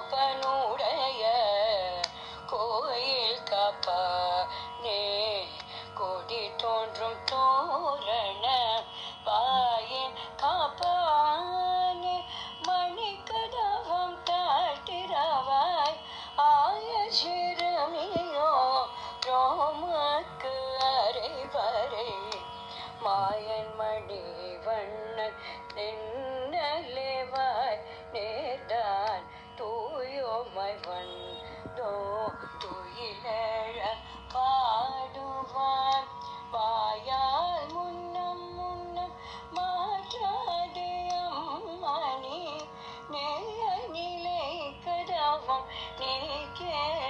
அப்பனுடைய கோயில் காப்பானே. கொடி தோன்றும் தோரண வாயின் காப்பானே. மணி கதவம் தாட்டிரவாய் ஆய சிறுமியோ ரோமக்கு அரைவரை மாயன் மணி வண்ணன் Yeah.